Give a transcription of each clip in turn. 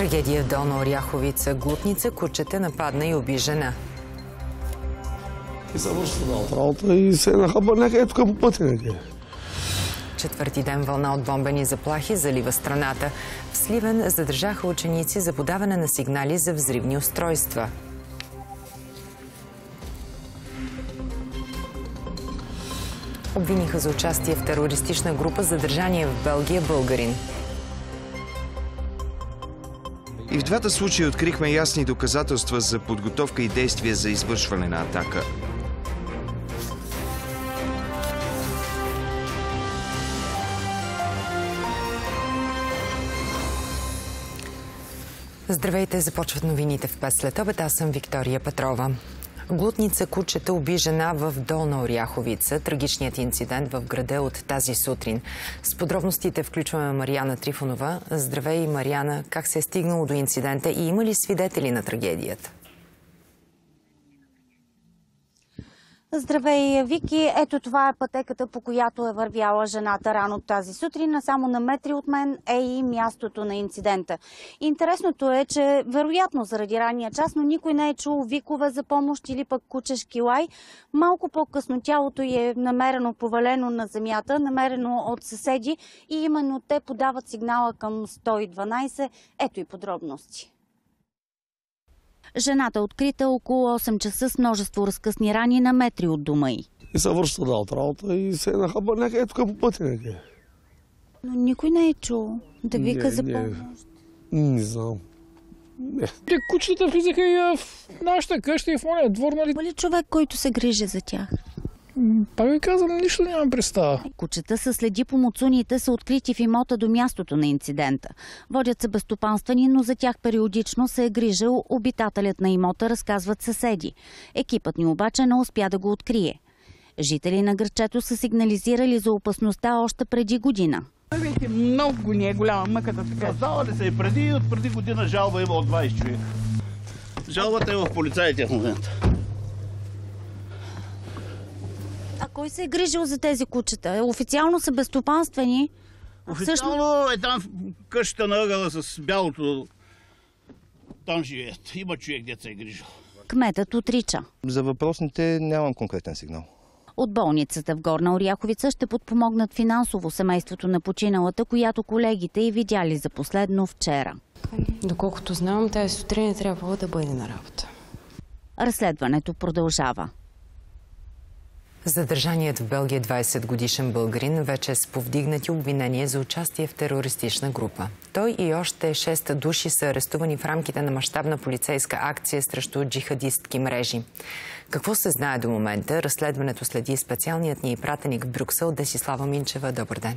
Трагедия в Долна Оряховица. Глутница кучета нападна и уби жена. И завършва от работа и се нахаба някъде тук по пътя някъде. Четвърти ден вълна от бомбени заплахи залива страната. В Сливен задържаха ученици за подаване на сигнали за взривни устройства. Обвиниха за участие в терористична група задържание в Белгия българин. И в двата случая открихме ясни доказателства за подготовка и действия за извършване на атака. Здравейте, започват новините в 5 след обед. Аз съм Виктория Петрова. Глутница кучета уби жена в Долна Оряховица. Трагичният инцидент в града е от тази сутрин. С подробностите включваме Марияна Трифонова. Здравей, Марияна. Как се е стигнало до инцидента и има ли свидетели на трагедията? Здравей, Вики! Ето това е пътеката, по която е вървяла жената рано тази сутрин, само на метри от мен е и мястото на инцидента. Интересното е, че вероятно заради ранния час, но никой не е чул викове за помощ или пък кучешки лай. Малко по-късно тялото е намерено повалено на земята, намерено от съседи и именно те подават сигнала към 112. Ето и подробности. Жената е открита около 8 часа с множество разкъсни рани на метри от дома й. И завършва да от работа и се нахаба някъде тук по пътя някъде. Но никой не е чул да вика Не, за не. помощ. Не знам. Те кучетата влизаха и в нашата къща и в моя двор, нали? Има ли човек, който се грижи за тях? М, Пак ви казвам, нищо нямам представа. Кучета са следи по муцуните са открити в имота до мястото на инцидента. Водят се безстопанствани, но за тях периодично се е грижил обитателят на имота, разказват съседи. Екипът ни обаче не успя да го открие. Жители на гърчето са сигнализирали за опасността още преди година. Вече много ни е голяма мъката така. Създавали се и преди, от преди година жалба има от 20 човека. Жалбата е в полицаите в момента. А кой се е грижил за тези кучета? Официално са безстопанствени. а всъщност- Официално е там в къщата на ъгъла с бялото. Там живеят. Има човек, се е грижил. Кметът отрича. За въпросните нямам конкретен сигнал. От болницата в Горна Оряховица ще подпомогнат финансово семейството на починалата, която колегите и видяли за последно вчера. Доколкото знам, тази сутрин е трябвало да бъде на работа. Разследването продължава. Задържаният в Белгия 20 годишен българин вече е с повдигнати обвинения за участие в терористична група. Той и още 6 души са арестувани в рамките на мащабна полицейска акция срещу джихадистки мрежи. Какво се знае до момента? Разследването следи специалният ни пратеник в Брюксел Десислава Минчева. Добър ден!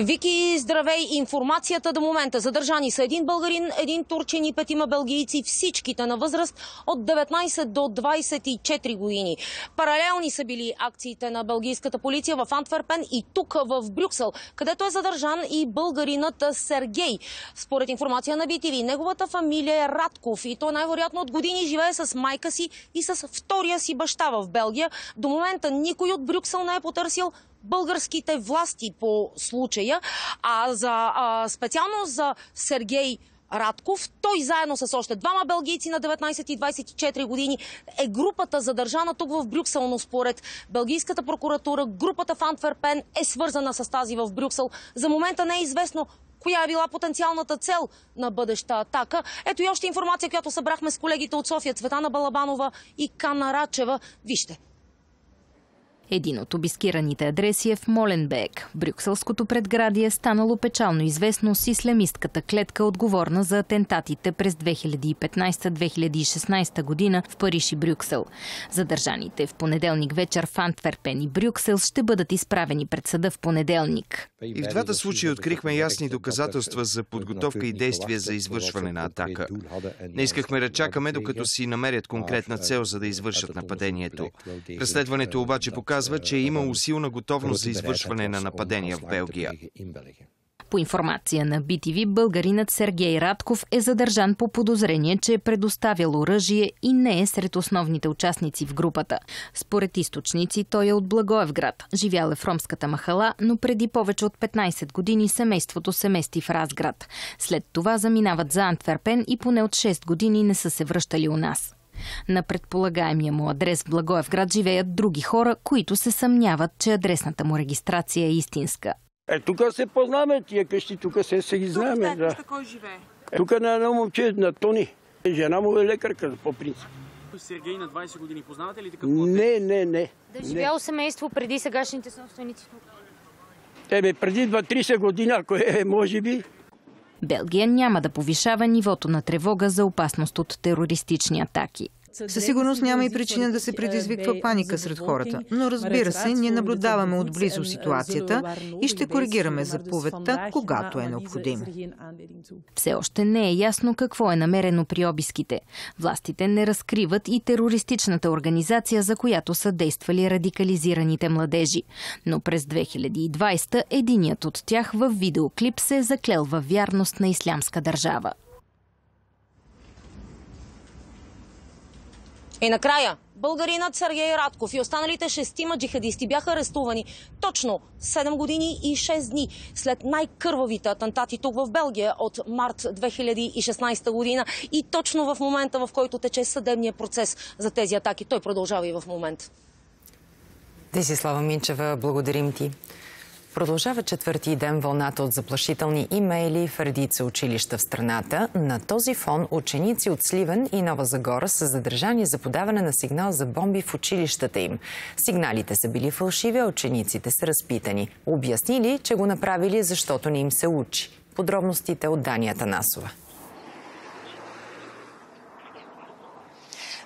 Вики, здравей! Информацията до момента. Задържани са един българин, един турчин и петима белгийци, всичките на възраст от 19 до 24 години. Паралелни са били акциите на белгийската полиция в Антверпен и тук в Брюксел, където е задържан и българинът Сергей. Според информация на BTV, неговата фамилия е Радков и той най-вероятно от години живее с майка си и с втория си баща в Белгия. До момента никой от Брюксел не е потърсил българските власти по случая, а за, а, специално за Сергей Радков. Той заедно с още двама белгийци на 19 и 24 години е групата задържана тук в Брюксел, но според Белгийската прокуратура групата в Антверпен е свързана с тази в Брюксел. За момента не е известно коя е била потенциалната цел на бъдеща атака. Ето и още информация, която събрахме с колегите от София, Цветана Балабанова и Кана Рачева. Вижте. Един от обискираните адреси е в Моленбек. Брюкселското предградие е станало печално известно с ислямистката клетка, отговорна за атентатите през 2015-2016 година в Париж и Брюксел. Задържаните в понеделник вечер в Антверпен и Брюксел ще бъдат изправени пред съда в понеделник. И в двата случая открихме ясни доказателства за подготовка и действия за извършване на атака. Не искахме да чакаме, докато си намерят конкретна цел, за да извършат нападението. Разследването обаче показва, че е имало силна готовност за извършване на нападения в Белгия. По информация на BTV, българинът Сергей Радков е задържан по подозрение, че е предоставял оръжие и не е сред основните участници в групата. Според източници, той е от Благоевград. Живял е в ромската махала, но преди повече от 15 години семейството се мести в Разград. След това заминават за Антверпен и поне от 6 години не са се връщали у нас. На предполагаемия му адрес в Благоевград живеят други хора, които се съмняват, че адресната му регистрация е истинска. Е, тук се познаваме тия къщи, тук се, се ги знаем. Да. Кой живее? Тук на едно момче, на Тони. Жена му е лекарка, по принцип. Сергей на 20 години познавате ли такъв Не, не, не. Да е живяло семейство преди сегашните собственици тук? Тебе преди 2-30 години, ако е, може би. Белгия няма да повишава нивото на тревога за опасност от терористични атаки. Със сигурност няма и причина да се предизвиква паника сред хората, но разбира се, ние наблюдаваме отблизо ситуацията и ще коригираме заповедта, когато е необходимо. Все още не е ясно какво е намерено при обиските. Властите не разкриват и терористичната организация, за която са действали радикализираните младежи. Но през 2020 единият от тях в видеоклип се е заклел във вярност на ислямска държава. И накрая, българинът Сергей Радков и останалите шестима джихадисти бяха арестувани точно 7 години и 6 дни след най-кървавите атентати тук в Белгия от март 2016 година и точно в момента, в който тече съдебния процес за тези атаки. Той продължава и в момент. Десислава Минчева, благодарим ти. Продължава четвърти ден вълната от заплашителни имейли в редица училища в страната. На този фон ученици от Сливен и Нова Загора са задържани за подаване на сигнал за бомби в училищата им. Сигналите са били фалшиви, а учениците са разпитани. Обяснили, че го направили, защото не им се учи. Подробностите от Дания Танасова.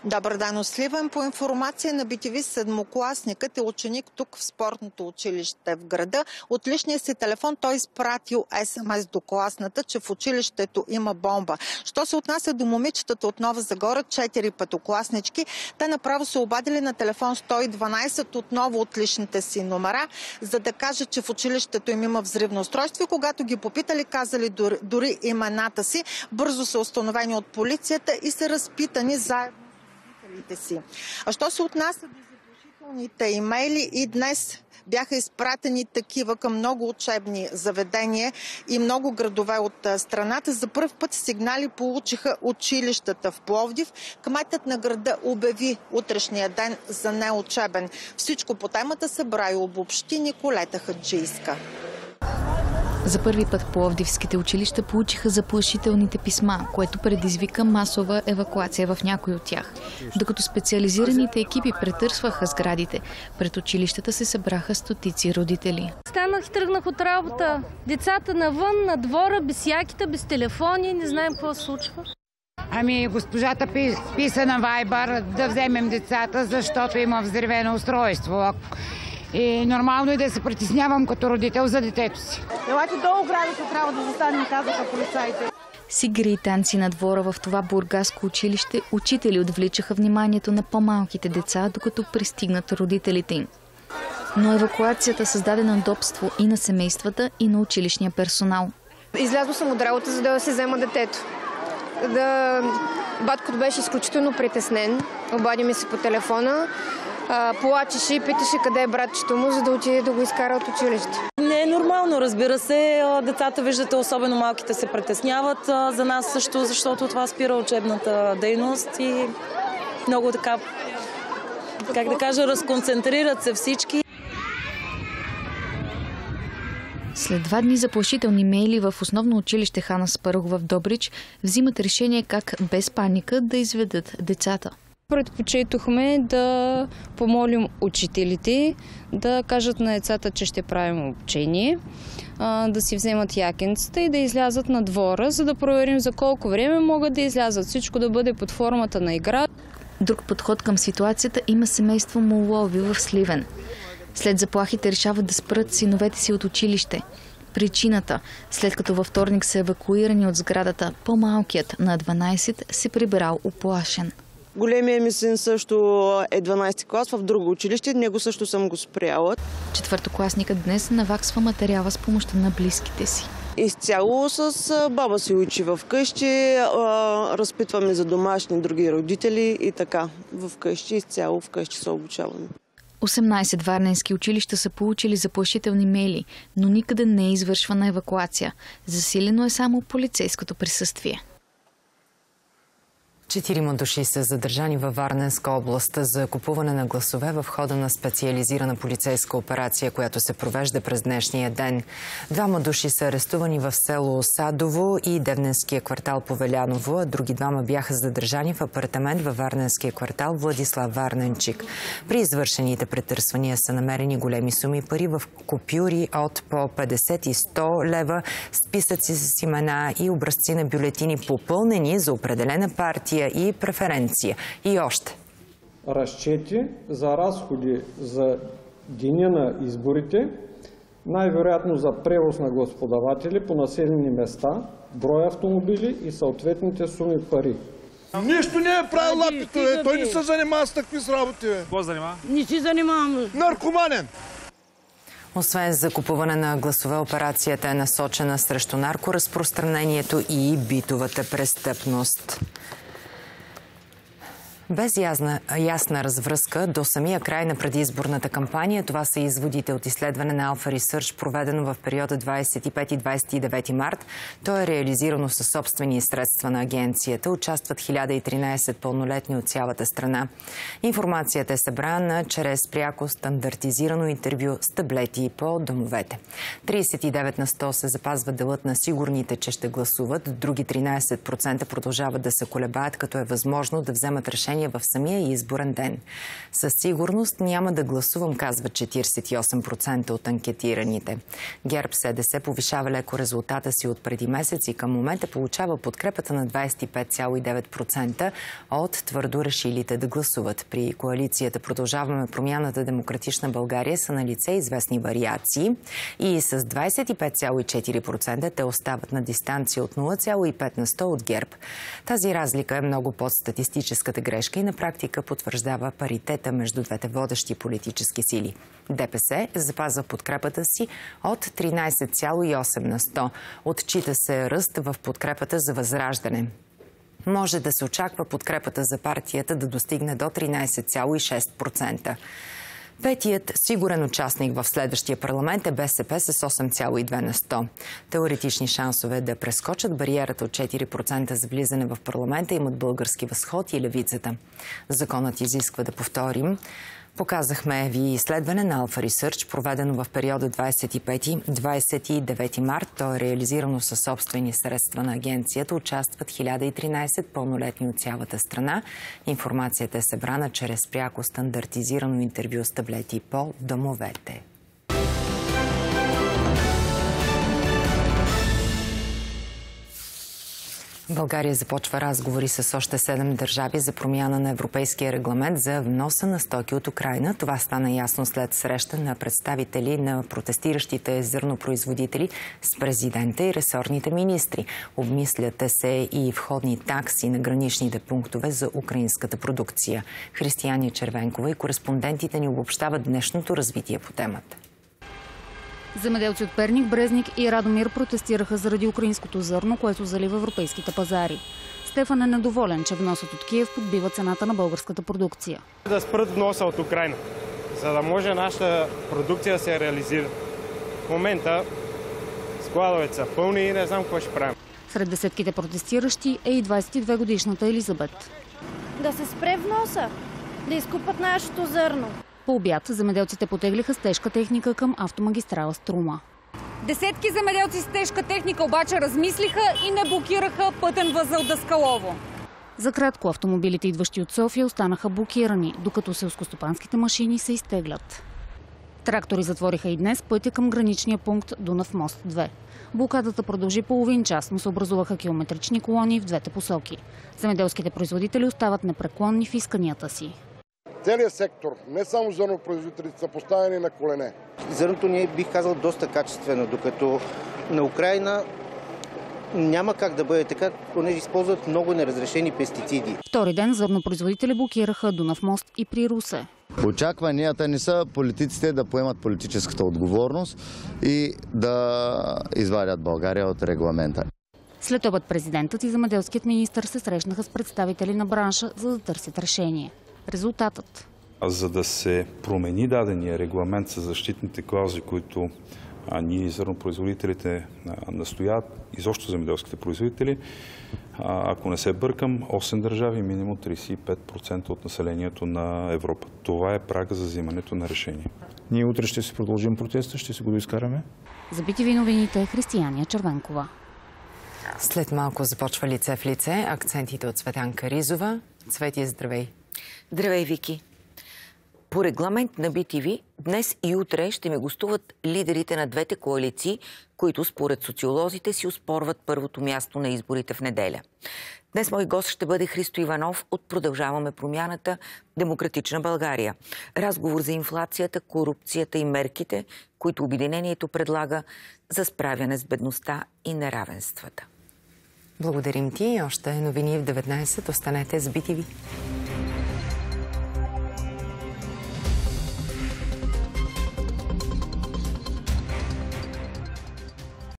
Добър ден от Сливен. По информация на BTV, седмокласникът е ученик тук в спортното училище в града. От личния си телефон той изпратил СМС до класната, че в училището има бомба. Що се отнася до момичетата от Нова Загора, четири петокласнички, те направо се обадили на телефон 112 отново от личните си номера, за да кажат, че в училището им има взривно устройство. И когато ги попитали, казали дори, дори имената си, бързо са установени от полицията и са разпитани заедно си. А що се отнася до заплашителните имейли и днес бяха изпратени такива към много учебни заведения и много градове от страната. За първ път сигнали получиха училищата в Пловдив. Кметът на града обяви утрешния ден за неучебен. Всичко по темата събра и обобщи Николета Хаджийска. За първи път пловдивските училища получиха заплашителните писма, което предизвика масова евакуация в някои от тях. Докато специализираните екипи претърсваха сградите, пред училищата се събраха стотици родители. Станах и тръгнах от работа. Децата навън, на двора, без яките, без телефони, не знаем какво се случва. Ами, госпожата писа на Вайбър да вземем децата, защото има взривено устройство. И нормално е да се притеснявам като родител за детето си. Елате долу градуса трябва да застанем, казаха полицаите. С игри и танци на двора в това бургаско училище, учители отвличаха вниманието на по-малките деца, докато пристигнат родителите им. Но евакуацията създаде надобство и на семействата, и на училищния персонал. Излязла съм от работа, за да се взема детето. Да... Баткото беше изключително притеснен. Обади ми се по телефона плачеше и питаше къде е братчето му, за да отиде да го изкара от училище. Не е нормално, разбира се. Децата, виждате, особено малките се притесняват за нас също, защото това спира учебната дейност и много така, как да кажа, разконцентрират се всички. След два дни заплашителни мейли в основно училище Хана Спарух в Добрич взимат решение как без паника да изведат децата предпочетохме да помолим учителите да кажат на децата, че ще правим обучение, да си вземат якенцата и да излязат на двора, за да проверим за колко време могат да излязат. Всичко да бъде под формата на игра. Друг подход към ситуацията има семейство Молови в Сливен. След заплахите решават да спрат синовете си от училище. Причината, след като във вторник са евакуирани от сградата, по-малкият на 12 се прибирал оплашен. Големия ми син също е 12 клас в друго училище. Него също съм го спряла. Четвъртокласникът днес наваксва материала с помощта на близките си. Изцяло с баба си учи в къщи, разпитваме за домашни други родители и така. В къщи, изцяло в къщи се обучаваме. 18 варненски училища са получили заплашителни мейли, но никъде не е извършвана евакуация. Засилено е само полицейското присъствие. Четирима души са задържани във Варненска област за купуване на гласове в хода на специализирана полицейска операция, която се провежда през днешния ден. Двама души са арестувани в село Садово и Девненския квартал Повеляново, а други двама бяха задържани в апартамент във Варненския квартал Владислав Варненчик. При извършените претърсвания са намерени големи суми пари в купюри от по 50 и 100 лева, списъци с имена и образци на бюлетини попълнени за определена партия и преференция. И още. Разчети за разходи за деня на изборите, най-вероятно за превоз на господаватели по населени места, брой автомобили и съответните суми пари. Нищо не е правил лапито. Той не се занимава с такви с работи. Какво занимава? Не си занимавам. Наркоманен. Освен за купуване на гласове, операцията е насочена срещу наркоразпространението и битовата престъпност. Без ясна, ясна развръзка до самия край на предизборната кампания, това са изводите от изследване на Alpha Research, проведено в периода 25 и 29 март. То е реализирано със собствени средства на агенцията. Участват 1013 пълнолетни от цялата страна. Информацията е събрана чрез пряко стандартизирано интервю с таблети по домовете. 39 на 100 се запазва делът на сигурните, че ще гласуват. Други 13% продължават да се колебаят, като е възможно да вземат решение в самия изборен ден. Със сигурност няма да гласувам, казва 48% от анкетираните. ГЕРБ СДС повишава леко резултата си от преди месец и към момента получава подкрепата на 25,9% от твърдо решилите да гласуват. При коалицията продължаваме промяната Демократична България са на лице известни вариации и с 25,4% те остават на дистанция от 0,5 на 100 от ГЕРБ. Тази разлика е много под статистическата грешка и на практика потвърждава паритета между двете водещи политически сили. ДПС запазва подкрепата си от 13,8 на 100. Отчита се ръст в подкрепата за възраждане може да се очаква подкрепата за партията да достигне до 13,6%. Петият сигурен участник в следващия парламент е БСП с 8,2 на 100. Теоретични шансове да прескочат бариерата от 4% за влизане в парламента имат български възход и левицата. Законът изисква да повторим Показахме ви изследване на Alpha Research, проведено в периода 25-29 март. То е реализирано със собствени средства на агенцията. Участват 1013 пълнолетни от цялата страна. Информацията е събрана чрез пряко стандартизирано интервю с таблети по домовете. България започва разговори с още седем държави за промяна на европейския регламент за вноса на стоки от Украина. Това стана ясно след среща на представители на протестиращите зърнопроизводители с президента и ресорните министри. Обмисляте се и входни такси на граничните пунктове за украинската продукция. Християни Червенкова и кореспондентите ни обобщават днешното развитие по темата. Земеделци от Перник, Брезник и Радомир протестираха заради украинското зърно, което залива европейските пазари. Стефан е недоволен, че вносът от Киев подбива цената на българската продукция. Да спрат вноса от Украина, за да може нашата продукция да се реализира. В момента складовете са пълни и не знам какво ще правим. Сред десетките протестиращи е и 22 годишната Елизабет. Да се спре вноса, да изкупат нашето зърно. По обяд земеделците потеглиха с тежка техника към автомагистрала Струма. Десетки земеделци с тежка техника обаче размислиха и не блокираха пътен възъл Даскалово. За кратко автомобилите, идващи от София, останаха блокирани, докато селскостопанските машини се изтеглят. Трактори затвориха и днес пътя към граничния пункт Дунав мост 2. Блокадата продължи половин час, но се образуваха километрични колони в двете посоки. Земеделските производители остават непреклонни в исканията си. Целият сектор, не само зърнопроизводителите, са поставени на колене. Зърното ни е, бих казал, доста качествено, докато на Украина няма как да бъде така, понеже използват много неразрешени пестициди. Втори ден зърнопроизводители блокираха Дунав мост и при Русе. Очакванията ни са политиците да поемат политическата отговорност и да извадят България от регламента. След обед президентът и замеделският министр се срещнаха с представители на бранша, за да търсят решение. Резултатът за да се промени дадения регламент с защитните клаузи, които а, ние зърнопроизводителите настоят, изобщо земеделските производители, а, ако не се бъркам, 8 държави, минимум 35% от населението на Европа. Това е прага за взимането на решение. Ние утре ще си продължим протеста, ще си го доизкараме. За BTV новините Християния Червенкова. След малко започва лице в лице. Акцентите от Светанка Ризова. Цвети, здравей! Здравей, Вики! По регламент на BTV, днес и утре ще ме гостуват лидерите на двете коалиции, които според социолозите си успорват първото място на изборите в неделя. Днес мой гост ще бъде Христо Иванов от Продължаваме промяната Демократична България. Разговор за инфлацията, корупцията и мерките, които обединението предлага за справяне с бедността и неравенствата. Благодарим ти. Още новини в 19. Останете с BTV.